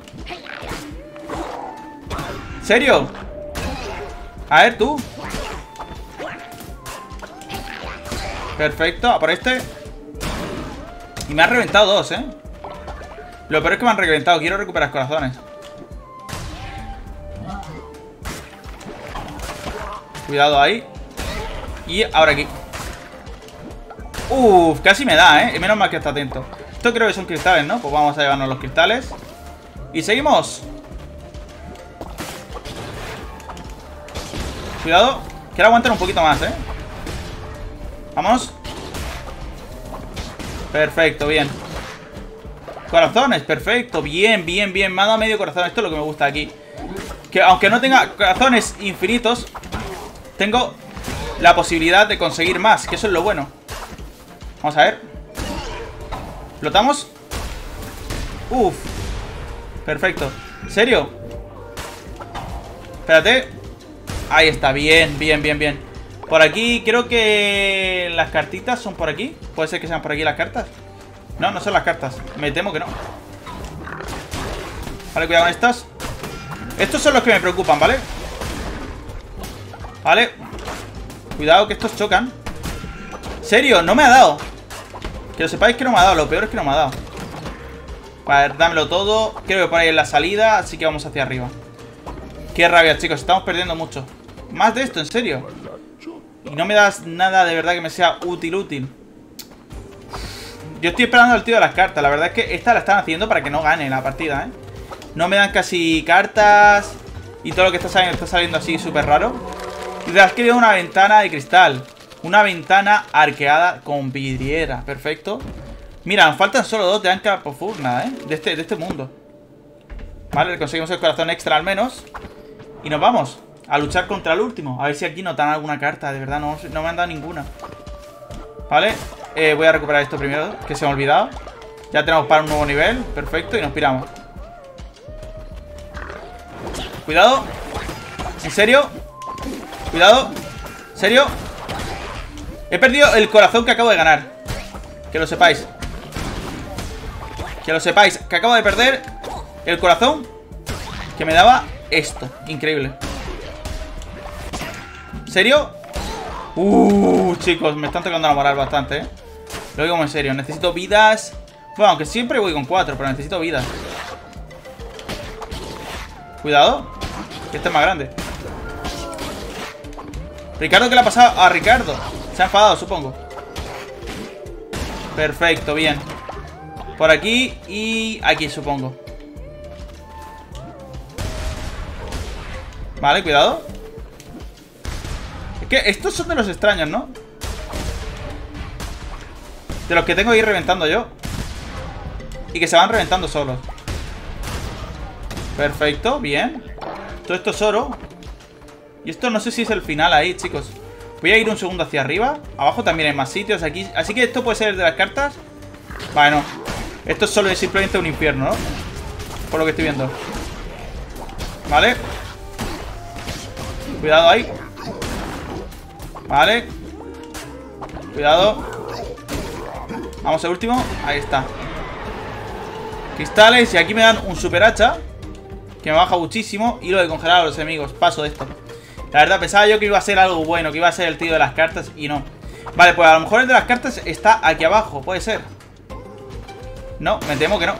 ¿Serio? A ver, tú. Perfecto, a por este. Y me ha reventado dos, ¿eh? Lo peor es que me han reventado. Quiero recuperar corazones. Cuidado ahí. Y ahora aquí. Uf, casi me da, ¿eh? Menos mal que está atento. Esto creo que son cristales, ¿no? Pues vamos a llevarnos los cristales. Y seguimos. Cuidado. Quiero aguantar un poquito más, ¿eh? Vamos. Perfecto, bien. Corazones, perfecto. Bien, bien, bien. Me ha dado medio corazón. Esto es lo que me gusta aquí. Que aunque no tenga corazones infinitos, tengo la posibilidad de conseguir más, que eso es lo bueno. Vamos a ver. ¿Flotamos? Uf. Perfecto. ¿Serio? Espérate. Ahí está, bien, bien, bien, bien. Por aquí, creo que las cartitas son por aquí. ¿Puede ser que sean por aquí las cartas? No, no son las cartas. Me temo que no. Vale, cuidado con estas. Estos son los que me preocupan, ¿vale? Vale Cuidado que estos chocan. ¿Serio? No me ha dado. Que lo sepáis que no me ha dado Lo peor es que no me ha dado. Vale, dámelo todo. Creo que por ahí es la salida Así que vamos hacia arriba. Qué rabia, chicos Estamos perdiendo mucho. Más de esto, en serio. Y no me das nada de verdad que me sea útil, útil. Yo estoy esperando al tío de las cartas. La verdad es que esta la están haciendo para que no gane la partida, ¿eh? No me dan casi cartas. Y todo lo que está saliendo está saliendo así súper raro te has creado una ventana de cristal. Una ventana arqueada con vidriera. Perfecto. Mira, nos faltan solo dos de Anka Pofurna, ¿eh? De este, de este mundo. Vale, conseguimos el corazón extra al menos. Y nos vamos a luchar contra el último. A ver si aquí nos dan alguna carta. De verdad, no, no me han dado ninguna. Vale. Eh, voy a recuperar esto primero, que se me ha olvidado. Ya tenemos para un nuevo nivel. Perfecto, y nos piramos. Cuidado. ¿En serio? Cuidado. ¿Serio? He perdido el corazón que acabo de ganar. Que lo sepáis. Que lo sepáis. Que acabo de perder el corazón Que me daba esto. Increíble. ¿Serio? Uh, chicos, me están tocando la moral bastante, ¿eh? Lo digo en serio, necesito vidas. Bueno, aunque siempre voy con cuatro Pero necesito vidas. Cuidado Que este es más grande Ricardo, ¿qué le ha pasado a Ricardo? Se ha enfadado, supongo. Perfecto, bien. Por aquí y aquí, supongo. Vale, cuidado. Es que estos son de los extraños, ¿no? De los que tengo que ir reventando yo. Y que se van reventando solos. Perfecto, bien. Todo esto es oro y esto no sé si es el final ahí, chicos. Voy a ir un segundo hacia arriba. Abajo también hay más sitios aquí. Así que esto puede ser el de las cartas. Vale, no. Esto solo es simplemente un infierno, ¿no? Por lo que estoy viendo. Vale. Cuidado ahí. Vale. Cuidado. Vamos al último. Ahí está. Cristales. Y aquí me dan un super hacha. Que me baja muchísimo. Y lo de congelar a los enemigos. Paso de esto. La verdad, pensaba yo que iba a ser algo bueno, que iba a ser el tío de las cartas y no. Vale, pues a lo mejor el de las cartas está aquí abajo, puede ser. No, me temo que no.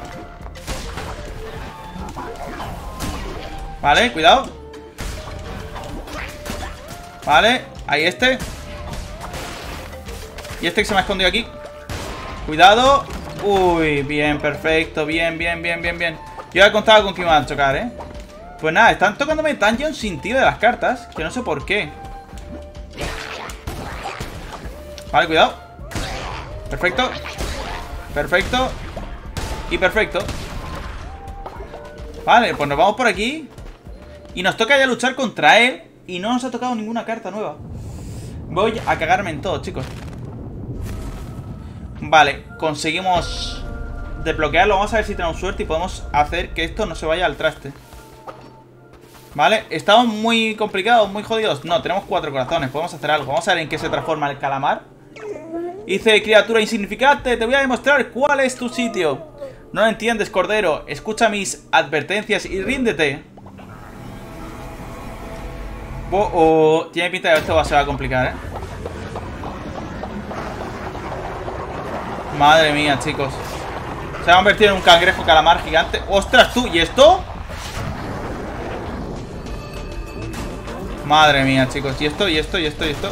Vale, cuidado. Vale, ahí este. Y este que se me ha escondido aquí. Cuidado. Uy, bien, perfecto. Bien, bien, bien, bien, bien. Yo he contado con que iban a chocar, ¿eh? Pues nada, están tocándome dungeon sin tiro de las cartas. Que no sé por qué. Vale, cuidado. Perfecto. Perfecto. Y perfecto. Vale, pues nos vamos por aquí. Y nos toca ya luchar contra él. Y no nos ha tocado ninguna carta nueva. Voy a cagarme en todo, chicos. Vale, conseguimos desbloquearlo. Vamos a ver si tenemos suerte y podemos hacer que esto no se vaya al traste. Vale, estamos muy complicados, muy jodidos. No, tenemos cuatro corazones, podemos hacer algo. Vamos a ver en qué se transforma el calamar. Dice, criatura insignificante, te voy a demostrar cuál es tu sitio. No lo entiendes, cordero. Escucha mis advertencias y ríndete. Oh. Tiene pinta de que esto va, se va a complicar, ¿eh? Madre mía, chicos. Se ha convertido en un cangrejo calamar gigante. ¡Ostras, tú! ¿Y esto? Madre mía, chicos. ¿Y esto? ¿Y esto? ¿Y esto? ¿Y esto?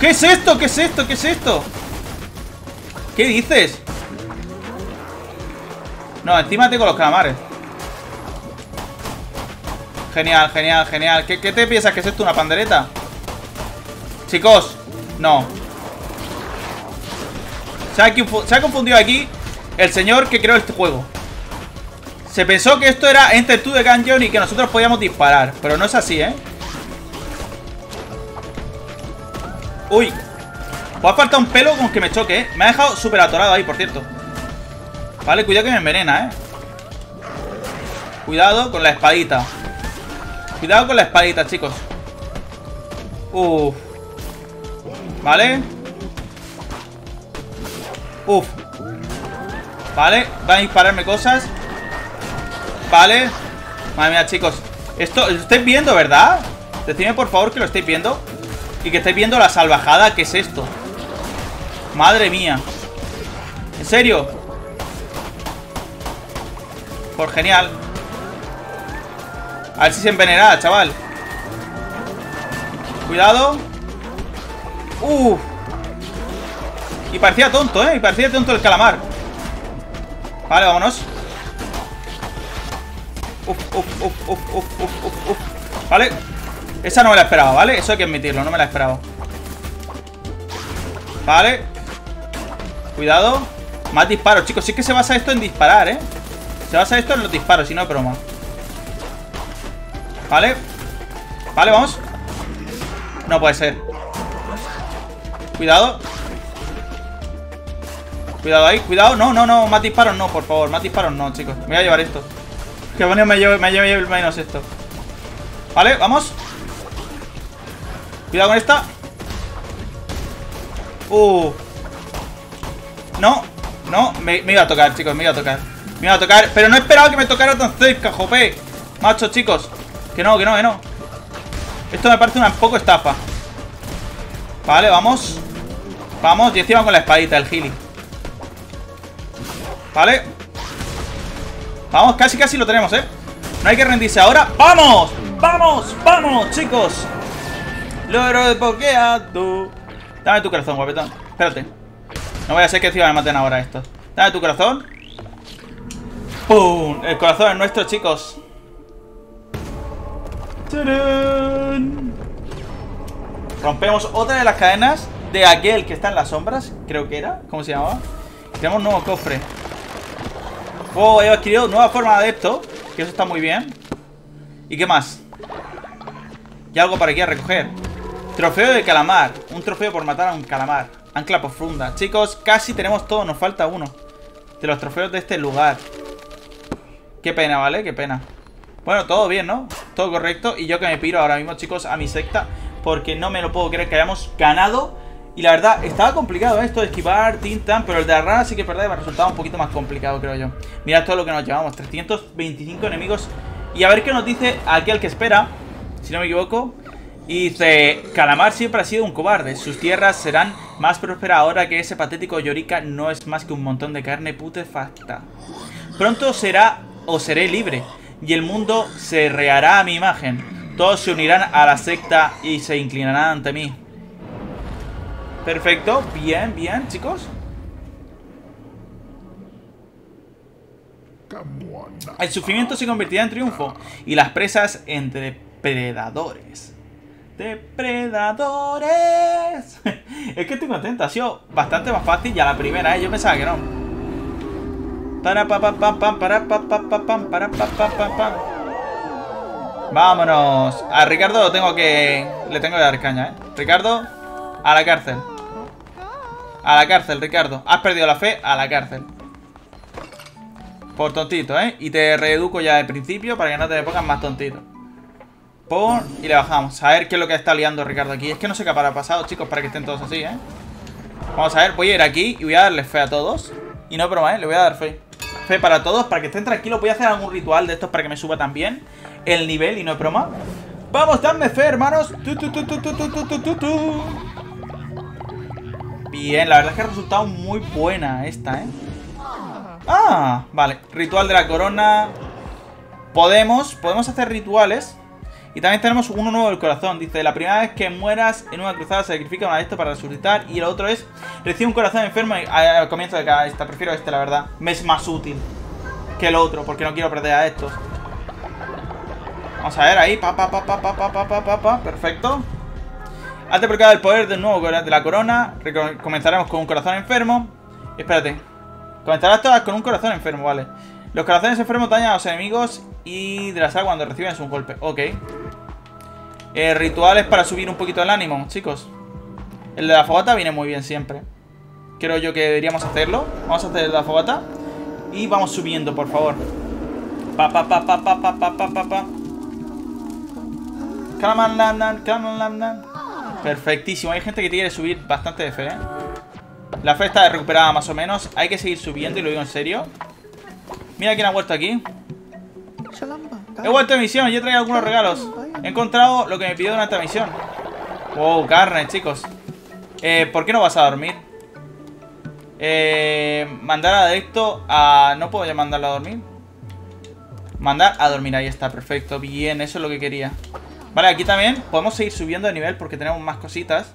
¿Qué es esto? ¿Qué es esto? ¿Qué es esto? ¿Qué dices? No, encima tengo los calamares. Genial, genial, genial. ¿Qué, ¿Qué, te piensas? ¿Que es esto una pandereta? Chicos, no. Se ha, se ha confundido aquí el señor que creó este juego. Se pensó que esto era Enter to the Gungeon y que nosotros podíamos disparar. Pero no es así, ¿eh? Uy. Pues ha faltado un pelo con que me choque, ¿eh? Me ha dejado súper atorado ahí, por cierto. Vale, cuidado que me envenena, ¿eh? Cuidado con la espadita. Cuidado con la espadita, chicos. Uf. Vale. Uf. Vale, va a dispararme cosas Vale Madre mía, chicos Esto, lo estáis viendo, ¿verdad? Decidme por favor que lo estáis viendo Y que estáis viendo la salvajada que es esto. Madre mía. ¿En serio? Por genial. A ver si se envenenará, chaval. Cuidado. Uf Y parecía tonto, ¿eh? Y parecía tonto el calamar. Vale, vámonos. Uf, uf, uf, uf, uf, uf, uf. Vale Esa no me la esperaba, ¿vale? Eso hay que admitirlo, no me la esperaba Vale Cuidado Más disparos, chicos es que se basa esto en disparar, ¿eh? Se basa esto en los disparos, si no broma Vale Vale, vamos No puede ser Cuidado Cuidado ahí, cuidado. No, no, no, más disparos no, por favor. Más disparos no, chicos. Me voy a llevar esto. Que bueno, me lleve, me lleve menos esto. Vale, vamos. Cuidado con esta. Uh. No, no, me, iba a tocar, chicos, me iba a tocar. Me iba a tocar, pero no esperaba que me tocara tan cerca, jope. Macho, chicos. Que no, que no, que no. Esto me parece una poco estafa. Vale, vamos. Vamos, y encima con la espadita, el gili. Vale Vamos, casi casi lo tenemos, ¿eh? No hay que rendirse ahora ¡Vamos! ¡Vamos! ¡Vamos, chicos! Logro desbloqueado Dame tu corazón, guapetón. Espérate. No voy a ser que encima me maten ahora esto. Dame tu corazón. ¡Pum! El corazón es nuestro, chicos. Rompemos otra de las cadenas De aquel que está en las sombras Creo que era, ¿cómo se llamaba? Tenemos un nuevo cofre. Oh, he adquirido nueva forma de adepto Que eso está muy bien. ¿Y qué más? Y algo para aquí a recoger Trofeo de calamar Un trofeo por matar a un calamar Ancla profunda Chicos, casi tenemos todo Nos falta uno De los trofeos de este lugar Qué pena, ¿vale? Qué pena Bueno, todo bien, ¿no? Todo correcto Y yo que me piro ahora mismo, chicos, a mi secta Porque no me lo puedo creer que hayamos ganado y la verdad, estaba complicado esto de esquivar, tintan, pero el de la rana sí que es verdad me ha resultado un poquito más complicado, creo yo. Mirad todo lo que nos llevamos, 325 enemigos. Y a ver qué nos dice aquel que espera, si no me equivoco. Y dice, Calamar siempre ha sido un cobarde, sus tierras serán más prósperas ahora que ese patético Yorika no es más que un montón de carne putefacta. Pronto será o seré libre, y el mundo se rehará a mi imagen. Todos se unirán a la secta y se inclinarán ante mí. Perfecto, bien, bien, chicos. El sufrimiento se convertirá en triunfo y las presas en depredadores. ¡Depredadores! *laughs* es que estoy contento, ha sido bastante más fácil ya la primera, ¿eh? Yo pensaba que no. Para. Vámonos. A Ricardo lo tengo que. Le tengo que dar caña, ¿eh? Ricardo, a la cárcel. A la cárcel, Ricardo. Has perdido la fe, a la cárcel. Por tontito, ¿eh? Y te reeduco ya de principio para que no te pongas más tontito. Y le bajamos. A ver qué es lo que está liando Ricardo aquí. Es que no sé qué habrá pasado, chicos, para que estén todos así, ¿eh? Vamos a ver, voy a ir aquí y voy a darle fe a todos. Y no broma, ¿eh? Le voy a dar fe. Fe para todos, para que estén tranquilos. Voy a hacer algún ritual de estos para que me suba también el nivel y no es broma. Vamos, dame fe, hermanos. Bien, la verdad es que ha resultado muy buena esta, ¿eh? Ah, vale. Ritual de la corona. Podemos, podemos hacer rituales. Y también tenemos uno nuevo del corazón. Dice, la primera vez que mueras en una cruzada sacrifica una de esto para resucitar. Y el otro es, recibe un corazón enfermo y, al comienzo de cada esta. Prefiero este, la verdad. Me es más útil que el otro, porque no quiero perder a estos. Vamos a ver ahí. Pa, pa, pa, pa, pa, pa, pa, pa, pa, Perfecto. Antes de el poder del nuevo de la corona, comenzaremos con un corazón enfermo. Espérate. Comenzarás todas con un corazón enfermo, vale. Los corazones enfermos dañan a los enemigos y de la sal cuando reciben un golpe. Ok. Eh, rituales para subir un poquito el ánimo, chicos. El de la fogata viene muy bien siempre. Creo yo que deberíamos hacerlo. Vamos a hacer el de la fogata. Y vamos subiendo, por favor. Pa, pa, pa, pa, pa, pa, pa, pa, pa. Perfectísimo. Hay gente que quiere subir bastante de fe, ¿eh? La fe está recuperada más o menos. Hay que seguir subiendo y lo digo en serio. Mira quién ha vuelto aquí. He vuelto de misión y he traído algunos regalos. He encontrado lo que me pidió durante la misión. Wow, carne, chicos. Eh, ¿Por qué no vas a dormir? Eh, mandar a directo a... ¿No puedo ya mandarlo a dormir? Mandar a dormir, ahí está, perfecto Bien, eso es lo que quería Vale, aquí también podemos seguir subiendo de nivel porque tenemos más cositas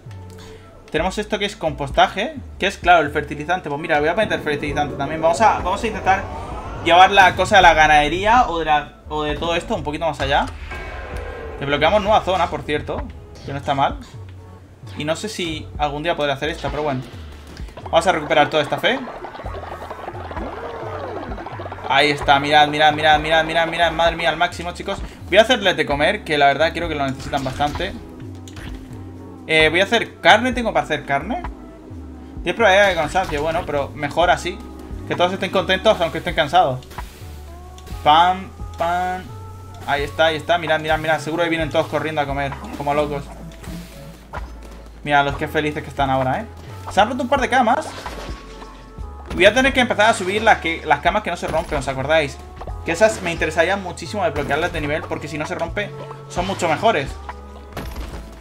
Tenemos esto que es compostaje Que es, claro, el fertilizante Pues mira, voy a meter fertilizante también Vamos a, vamos a intentar llevar la cosa de la ganadería o de, todo esto un poquito más allá. Desbloqueamos nueva zona, por cierto Que no está mal. Y no sé si algún día podré hacer esta, pero bueno. Vamos a recuperar toda esta fe. Ahí está, mirad, mirad, mirad, mirad, mirad, mirad. Madre mía, al máximo, chicos. Voy a hacerles de comer, que la verdad creo que lo necesitan bastante. Eh, Voy a hacer carne, ¿tengo para hacer carne? 10 probabilidades de cansancio, bueno, pero mejor así Que todos estén contentos aunque estén cansados. Pam, pam. Ahí está, ahí está, mirad, mirad, mirad Seguro que vienen todos corriendo a comer, como locos. Mira los que felices que están ahora, ¿eh? Se han roto un par de camas. Voy a tener que empezar a subir las, que, las camas que no se rompen, ¿os acordáis? Que esas me interesaría muchísimo desbloquearlas de nivel Porque si no se rompe, son mucho mejores.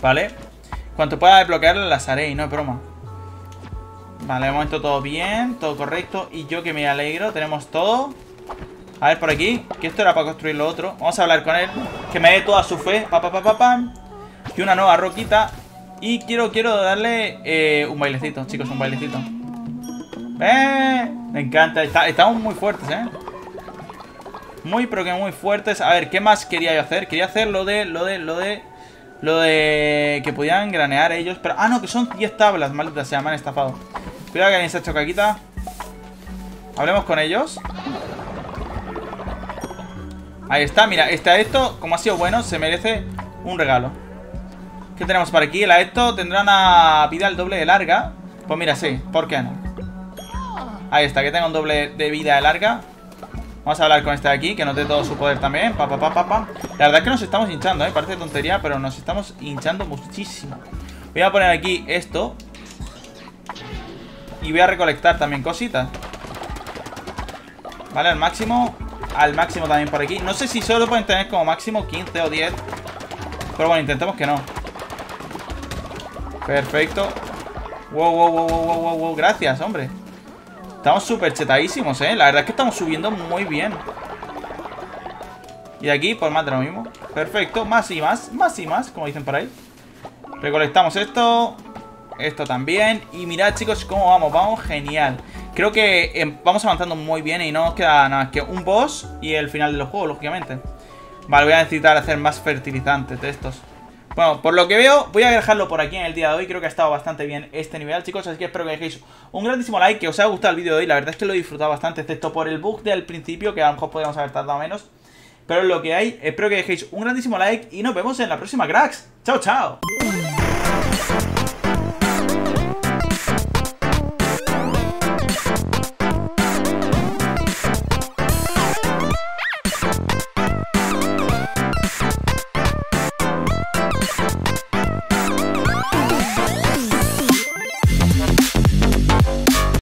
¿Vale? Cuanto pueda desbloquearlas las haré y no es broma Vale, de momento todo bien Todo correcto Y yo que me alegro, tenemos todo A ver por aquí Que esto era para construir lo otro Vamos a hablar con él Que me dé toda su fe pa, pa, pa. Y una nueva roquita Y quiero, quiero darle eh, un bailecito, chicos, un bailecito ¡Eh! Me encanta. estamos muy fuertes, ¿eh? Muy, pero que muy fuertes. A ver, ¿qué más quería yo hacer? Quería hacer lo de, lo de, lo de... Lo de que podían granear ellos. Pero, ah, no, que son 10 tablas, malditas sea, me han estafado. Cuidado que alguien se ha hecho caquita. Hablemos con ellos. Ahí está, mira, este esto, como ha sido bueno, se merece un regalo. ¿Qué tenemos por aquí? El esto tendrá una vida al doble de larga. Pues mira, sí, ¿por qué no? Ahí está, que tenga un doble de vida larga Vamos a hablar con este de aquí, que nos dé todo su poder también pa, pa, pa, La verdad es que nos estamos hinchando, ¿eh? Parece tontería, pero nos estamos hinchando muchísimo Voy a poner aquí esto Y voy a recolectar también cositas. Vale, al máximo Al máximo también por aquí. No sé si solo pueden tener como máximo 15 o 10 Pero bueno, intentemos que no. Perfecto. Wow, wow, wow, wow, wow, wow, gracias, hombre. Estamos súper chetadísimos, ¿eh? La verdad es que estamos subiendo muy bien. Y aquí, por más de lo mismo. Perfecto, más y más, más y más Como dicen por ahí. Recolectamos esto Esto también Y mirad, chicos, cómo vamos Vamos genial Creo que eh, vamos avanzando muy bien y no nos queda nada más que un boss y el final del juego, lógicamente. Vale, voy a necesitar hacer más fertilizantes de estos. Bueno, por lo que veo, voy a dejarlo por aquí en el día de hoy. Creo que ha estado bastante bien este nivel, chicos. Así que espero que dejéis un grandísimo like, que os haya gustado el vídeo de hoy. La verdad es que lo he disfrutado bastante, excepto por el bug del principio, que a lo mejor podríamos haber tardado menos. Pero lo que hay. Espero que dejéis un grandísimo like y nos vemos en la próxima, cracks. Chao, chao.